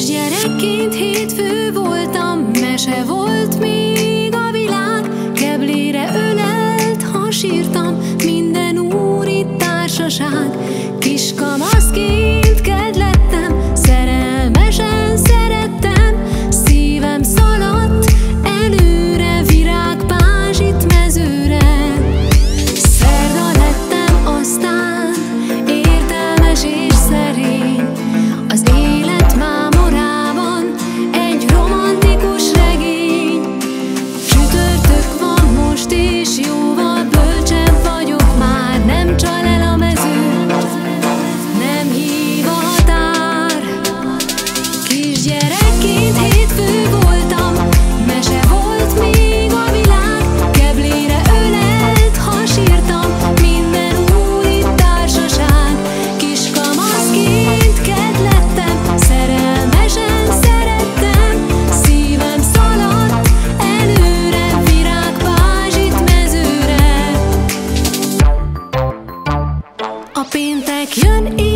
Kisgyerekként hétfő voltam, mese volt még a világ, keblére ölelt, hasírtam, minden úri társaság. péntek jön így.